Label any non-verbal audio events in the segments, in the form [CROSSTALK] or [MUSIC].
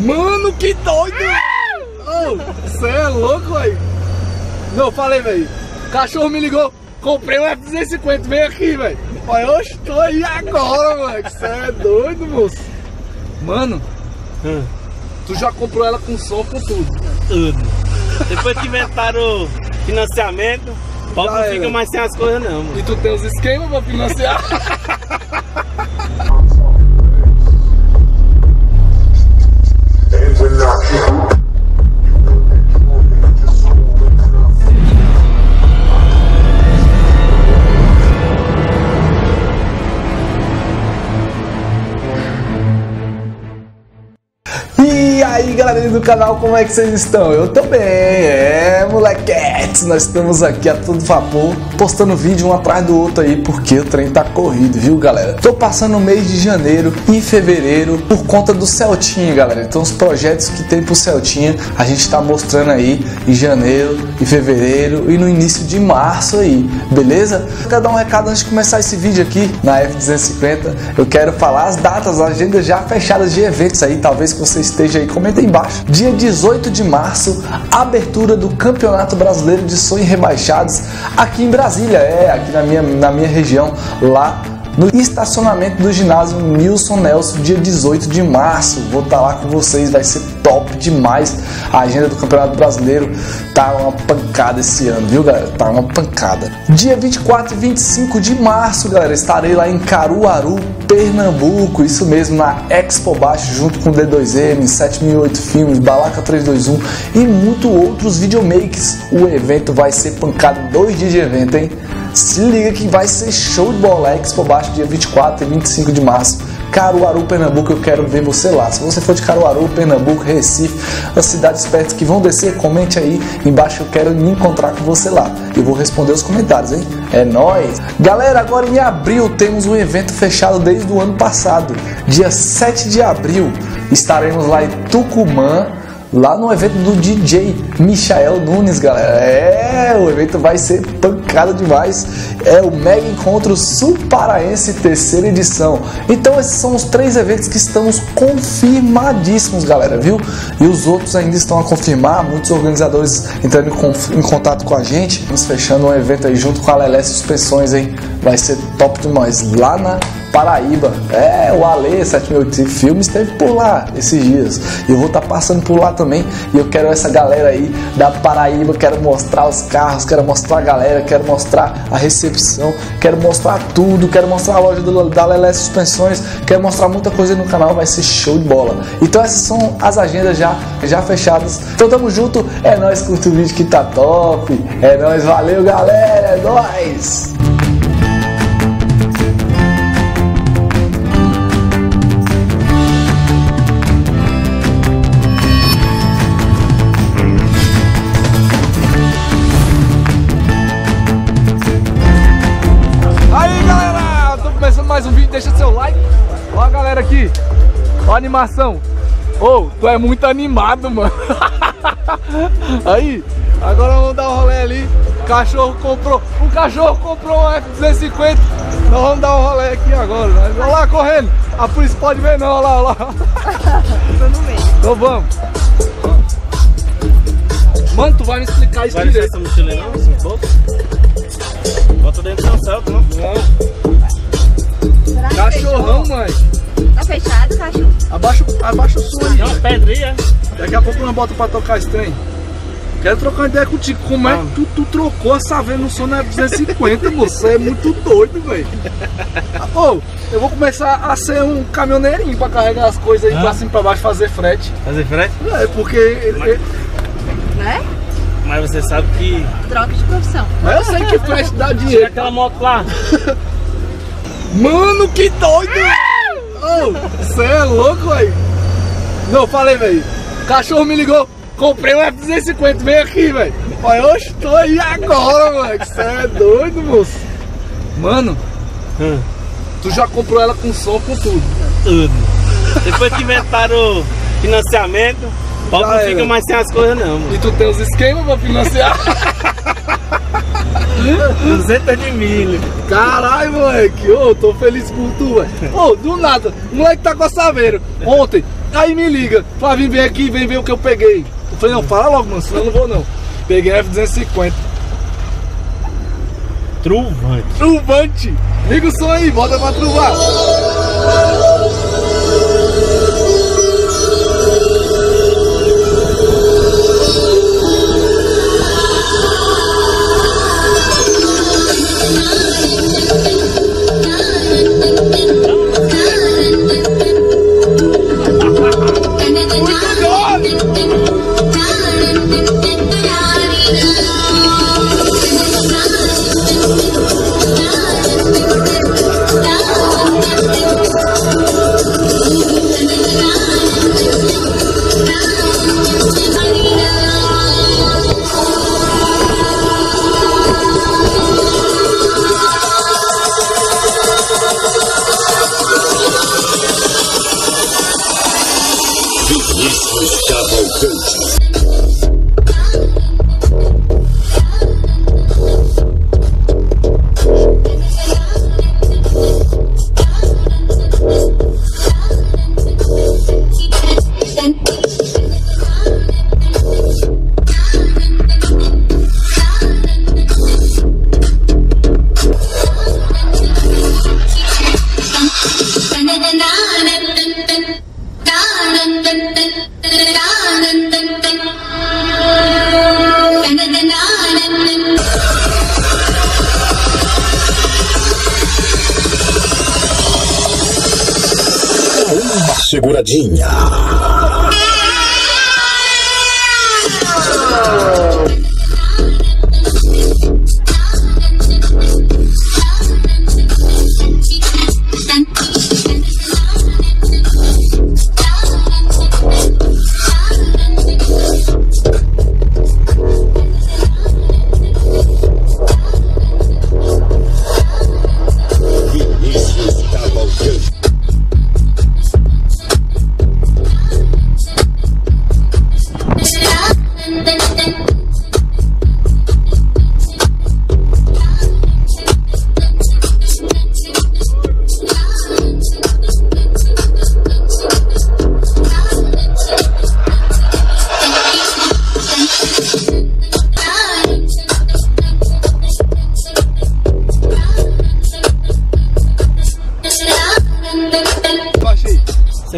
Mano, que doido! Você é louco, velho? Não, falei, velho. O cachorro me ligou. Comprei um F-250, vem aqui, velho. Eu estou aí agora, moleque. Você é doido, moço. Mano, Hum. tu já comprou ela com som, com tudo. Tudo. Depois que inventaram financiamento, o Já não fica mais sem as coisas não, mano. E tu tem os esquemas pra financiar. [LAUGHS] galerinha do canal, como é que vocês estão? Eu tô bem, é molequetes, nós estamos aqui a todo vapor, postando vídeo um atrás do outro aí, porque o trem tá corrido, viu galera? Tô passando o mês de janeiro e fevereiro por conta do Celtinha, galera, então os projetos que tem pro Celtinha, a gente tá mostrando aí em janeiro e fevereiro e no início de março aí, beleza? Quero dar um recado antes de começar esse vídeo aqui na F250, eu quero falar as datas, as agendas já fechadas de eventos aí, talvez que você esteja aí, comenta aí embaixo. Dia 18 de março, abertura do Campeonato Brasileiro de Sonhos Rebaixados aqui em Brasília, é, aqui na minha, na minha região, lá no estacionamento do ginásio Nilson Nelson, dia 18 de março. Vou estar lá com vocês, vai ser top demais. A agenda do Campeonato Brasileiro tá uma pancada esse ano, viu, galera? Tá uma pancada. Dia 24 e 25 de março, galera, estarei lá em Caruaru, Pernambuco, isso mesmo, na Expo Baixo, junto com D2M, 7008 Filmes, Balaca 321 e muito outros videomakes. O evento vai ser pancada, dois dias de evento, hein? Se liga que vai ser show de bola Expo Baixo dia 24 e 25 de março. Caruaru, Pernambuco, eu quero ver você lá. Se você for de Caruaru, Pernambuco, Recife, as cidades perto que vão descer, comente aí embaixo, eu quero me encontrar com você lá. Eu vou responder os comentários, hein? É nóis! Galera, agora em abril temos um evento fechado desde o ano passado. Dia 7 de abril estaremos lá em Tucumã, lá no evento do DJ Michael Nunes, galera. É, o evento vai ser pancada demais. É o Mega Encontro Sul Paraense, terceira edição. Então, esses são os três eventos que estamos confirmadíssimos, galera, viu? E os outros ainda estão a confirmar. Muitos organizadores entrando em, contato com a gente. Estamos fechando um evento aí junto com a Lelé Suspensões, hein? Vai ser top demais. Lá na Paraíba. É, o Ale 785 Filmes esteve por lá esses dias. Eu vou estar passando por lá também. E eu quero essa galera aí da Paraíba. Quero mostrar os carros, quero mostrar a galera, quero mostrar a recepção, quero mostrar tudo. Quero mostrar a loja do, da Lelé Suspensões. Quero mostrar muita coisa no canal. Vai ser show de bola. Então, essas são as agendas já, já fechadas. Então, tamo junto. É nóis, curta o vídeo que tá top. É nóis, valeu, galera. É nóis. Ó a animação. Ô, tu é muito animado, mano. [LAUGHS] Aí, agora vamos dar um rolê ali. O cachorro comprou, o cachorro comprou um F-250. Nós vamos dar um rolê aqui agora. Né? Olha lá correndo, a polícia pode ver não, olha lá, olha lá. Então vamos. Mano, tu vai me explicar isso Vai direito. essa mochila não? Esse pouco? Bota dentro do seu celto, não? Não. Cachorrão, mãe. Tá fechado, cachorro? Abaixa, abaixa o som aí. Tem uma pedrinha. Daqui a pouco nós bota pra tocar esse trem. Quero trocar uma ideia contigo. Como é que tu, tu trocou essa vez no som na F250, [LAUGHS] moço? Você é muito doido, velho. Ô, eu vou começar a ser um caminhoneirinho pra carregar as coisas aí Ah. pra cima e pra baixo, fazer frete. Fazer frete? É, porque. ele- Né? Mas você sabe que. Troca de profissão. Mas eu sei que frete dá Tira dinheiro. aquela moto lá. [LAUGHS] Mano, que doido! Ô, você é louco, velho. Não, falei, velho. O cachorro me ligou. Comprei um F-250, vem aqui, velho. Olha, eu estou aí agora, moleque. Você é doido, moço. Mano, Hum, tu já comprou ela com som, com tudo. Tudo. Depois que inventaram financiamento, o pobre Já não fica mais sem as coisas não, mano. E tu tem os esquemas pra financiar. [LAUGHS] 200 de milho. Caralho, moleque. Ô, tô feliz por tu, velho. Ô, do nada, o moleque tá com a saveiro. Ontem, Aí me liga, Flavinho, vem aqui, vem ver o que eu peguei. Eu falei, não, fala logo, mano, senão eu não vou não. Peguei F250. Truvante. Truvante! Liga o som aí, bota pra truvar. Vinícius Cavalcante. Seguradinha.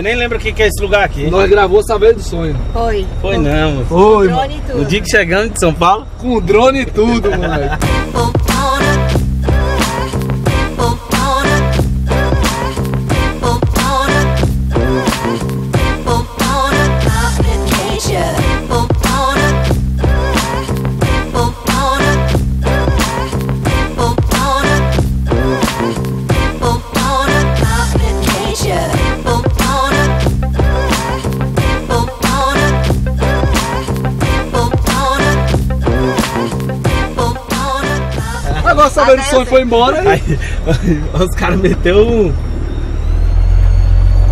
Você nem lembra o que que é esse lugar aqui? Nós gravou Saber do Sonho. Foi. Foi não, mano. Foi, mano. Drone e tudo. No dia que chegamos de São Paulo, Com drone e tudo, moleque. Agora Saber do Sonho foi embora. aí [LAUGHS] os caras meteu um.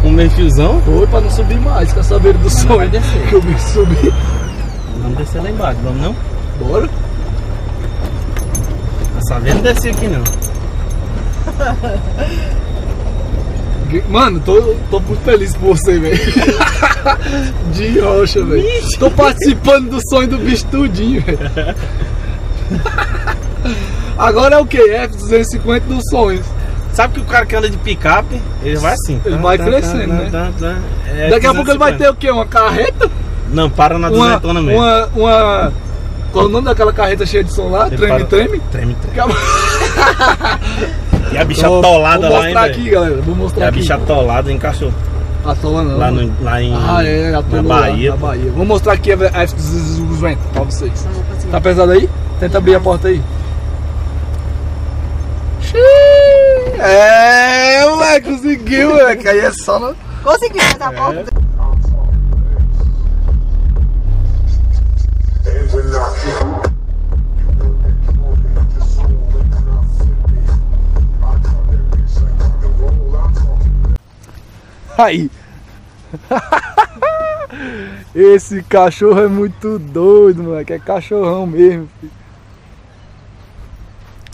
Um meio fiozão. Foi pra não subir mais, com a Saber do vai descer. Que eu me subi. Vamos descer lá embaixo, vamos não? Bora. Tá sabendo descer aqui não. [LAUGHS] Mano, tô, tô muito feliz por você, velho. [LAUGHS] De rocha, velho. Tô participando do sonho do bicho tudinho, velho. Agora é o que? F250 dos sonhos. Sabe que o cara que anda de picape, ele vai assim. Ele vai crescendo, né? É Daqui a pouco ele vai 250. ter o quê? Uma carreta? Não, para na duzentona mesmo. Uma. uma... Qual é o nome daquela carreta cheia de som lá? Ele Treme, para- treme? Treme, treme. E a bicha Vou- atolada vou lá, hein, mostrar velho? aqui, galera. Vou E mostrar a aqui. bicha atolada encaixou Atola não. lá, no, lá em Ah, é, na atolou lá, Bahia. Na Bahia. Vou mostrar aqui a F250 pra vocês. Vou. Tá pesado aí? Tenta abrir a porta aí. É, moleque, conseguiu, moleque. Aí é só no... Conseguiu fazer a porta. Aí. Esse cachorro é muito doido, moleque. É cachorrão mesmo, filho.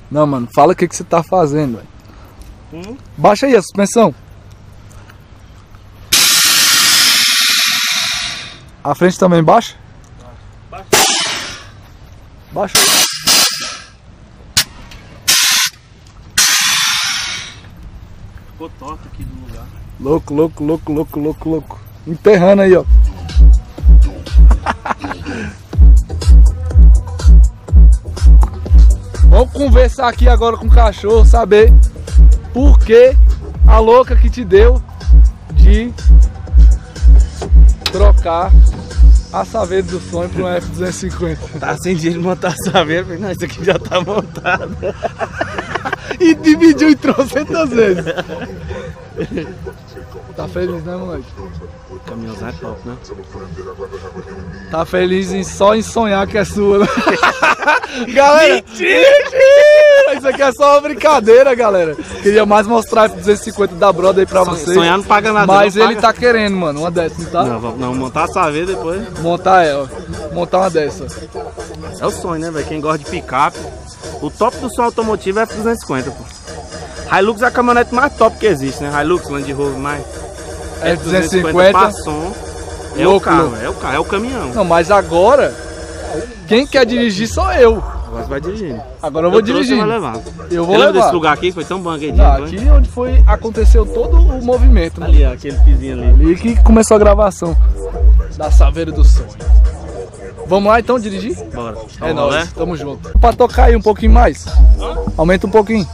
Não, mano, fala o que, que você tá fazendo, velho. Hum? Baixa aí a suspensão. A frente também baixa? Baixa. aí. Ficou torto aqui do lugar. Louco, louco, louco, louco, louco, louco. Enterrando aí, ó. [LAUGHS] Vamos conversar aqui agora com o cachorro, saber por que a louca que te deu de trocar a saveira do sonho para um F250. Tá sem dinheiro de montar a saveira. Falei, não, isso aqui já tá montado. [LAUGHS] E dividiu em trocentas vezes. Tá feliz, né, moleque? Caminhãozão é top, né? Tá feliz em só em sonhar que é sua, né? [LAUGHS] galera! Mentira! Isso aqui é só uma brincadeira, galera. Queria mais mostrar a F250 da Broda aí pra vocês. Sonhar não paga nada. Mas ele paga. tá querendo, mano, uma dessa, não tá? Não, vamos não, montar a saveira depois. Montar ela. Montar uma dessa. É o sonho, né, velho? Quem gosta de picape. O top do som automotivo é F250, pô. Hilux é a caminhonete mais top que existe, né? Hilux, Land Rover, mais. F250. pra som. É o carro, louco. é o carro, é o caminhão. Não, mas agora, quem quer dirigir sou eu. Agora você vai dirigindo. Agora eu vou dirigir. você vai levar. Eu vou levar. desse lugar aqui? Foi tão bom aquele dia, aqui onde foi, aconteceu todo o movimento. né? Ali, ó, aquele pizinho ali. Ali que começou a gravação da Saveira do Sonho. Vamos lá então dirigir? Bora. É Vamos nóis, tamo junto. Pra tocar aí um pouquinho mais. Aumenta um pouquinho.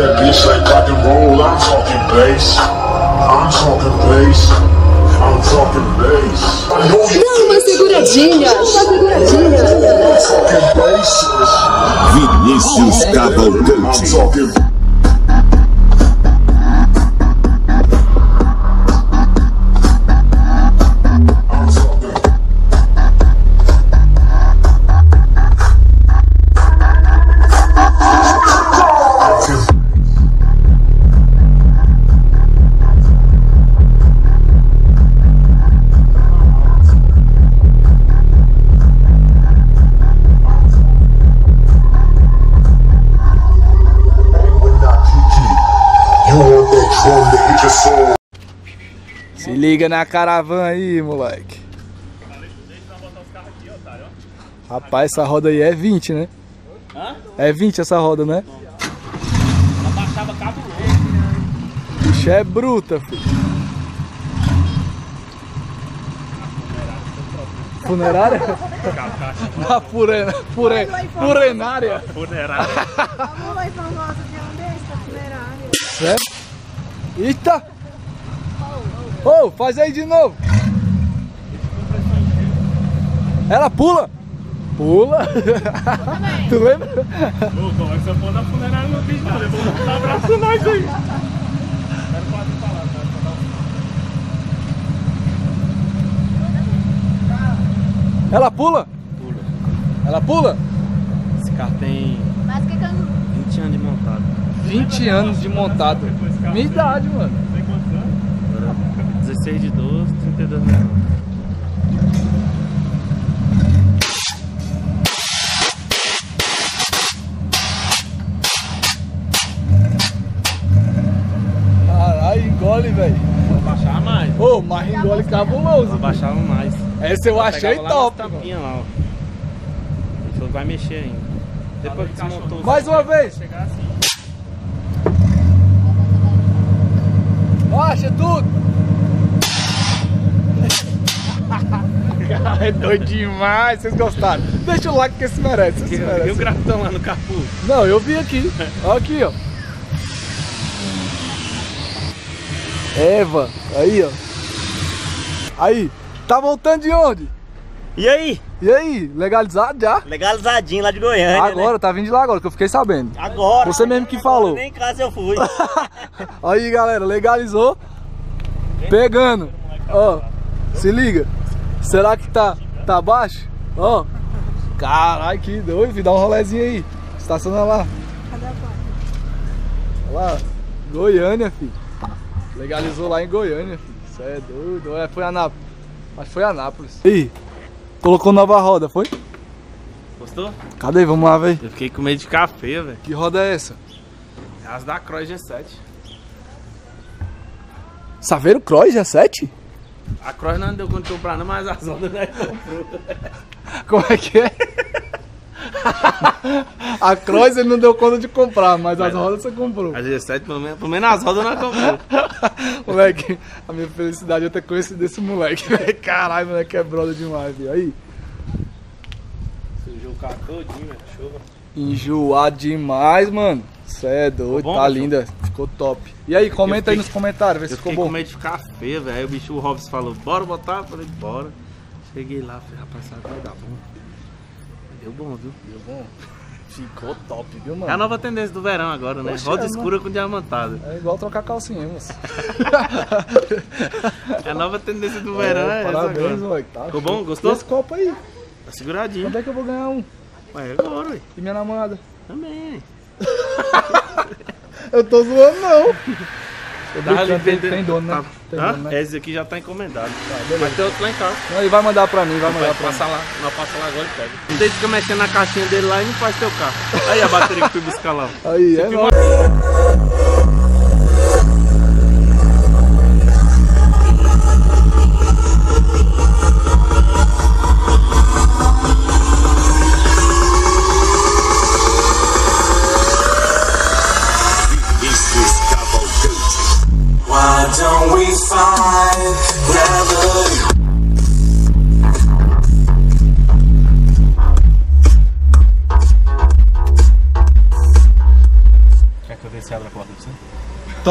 That bitch like rock and roll. I'm talking bass. I'm talking bass. I'm talking bass. I know you Dá uma seguradinha, uma seguradinha. talking bass. Vinícius I'm Cavalcante. Liga na caravana aí, moleque. Rapaz, essa roda aí é 20, né? É 20 essa roda, né? Bicho é bruta, filho. Funerária? Na purena, pure, purenária. Vamos lá e famosa de um desse pra funerária. Certo? Eita! Ô, faz aí de novo. Ela pula. Pula. [LAUGHS] tu lembra? Ela pula? Pula. Ela pula? Esse carro tem Mas que que eu 20 anos de montado. 20 anos de montado. Minha idade, mano. Agora, 16 de 12, 32 reais. Caralho, engole, velho. Vou baixar mais. Ô, mas engole cabuloso. Vou baixar mais. Essa eu achei Pegava lá top. tampinha lá, ó. Ele falou que vai mexer ainda. Depois que desmontou. Mais uma vez. Baixa tudo. [LAUGHS] é doido demais. Vocês gostaram? Deixa o like que esse merece. Esse E o merece. grafitão lá no capô. Não, eu vi aqui. Olha aqui, ó. Eva, aí, ó. Aí, tá voltando de onde? E aí? E aí, legalizado já? Legalizadinho lá de Goiânia, Agora, tá vindo de lá agora, que eu fiquei sabendo. né? Agora. Você mesmo que Agora, falou. Nem em casa eu fui. [LAUGHS] Aí, galera, legalizou. Pegando. Ó, se liga. Será que tá, tá baixo? Ó. Caralho, que doido. filho. Dá um rolezinho aí. Estaciona lá. Olha lá. Goiânia, filho. Legalizou lá em Goiânia, filho. Você é doido. É, foi Anápolis. Acho que foi Anápolis. Ih, colocou nova roda, foi? Gostou? Cadê? Vamos lá, velho. Eu fiquei com medo de café, velho. Que roda é essa? É as da Cross G7. Saveiro Cross G7? A Cross não deu conta de comprar, não, mas as rodas nós comprou. [LAUGHS] Como é que é? [LAUGHS] A Cross ele não deu conta de comprar, mas as rodas você comprou. A G7, pelo menos, pelo menos as rodas nós comprou. [LAUGHS] Moleque, a minha felicidade é ter conhecido esse moleque. Caralho, moleque é brother demais, viu? Aí, Sujou o carro todinho, velho. Chuva. enjoado demais, mano. Cê é doido, bom, tá cachorro? linda. Ficou top. E aí, comenta aí fiquei- nos comentários, vê se Eu ficou fiquei com bom. medo de ficar feio, velho. Aí o bicho, o Robson falou, bora botar? Eu falei, bora. Cheguei lá, falei, rapaz, sabe que vai dar bom. Deu bom, viu? Deu bom. [LAUGHS] Ficou top, viu, É a mano? nova tendência do verão agora, né? Poxa, Roda é, escura com diamantada. É igual trocar calcinha, moço. [LAUGHS] É a nova tendência do verão, é, essa Parabéns, agora. moleque. Tá Ficou bom? Gostou? Esse copo aí. Tá seguradinho. Quando é que eu vou ganhar um? Ué, agora, ué. E minha namorada? Também. [LAUGHS] Eu tô zoando, não. Tava ali brincando, tem, tem dono, né? Tá- Tem dono, né? Esse aqui já tá encomendado. beleza. Vai ter outro lá em casa. Não, Ele vai mandar pra mim, vai mandar Vai pra mim. passar lá. Não passa lá agora e pega. Não tem fica mexendo na caixinha dele lá e não faz teu carro. Aí a bateria que fui buscar lá. Aí, é nóis.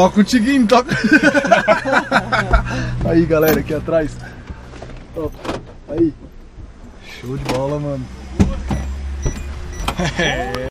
Toca um tiguinho, toca. [LAUGHS] Aí, galera, aqui atrás. Aí. Show de bola, mano. É.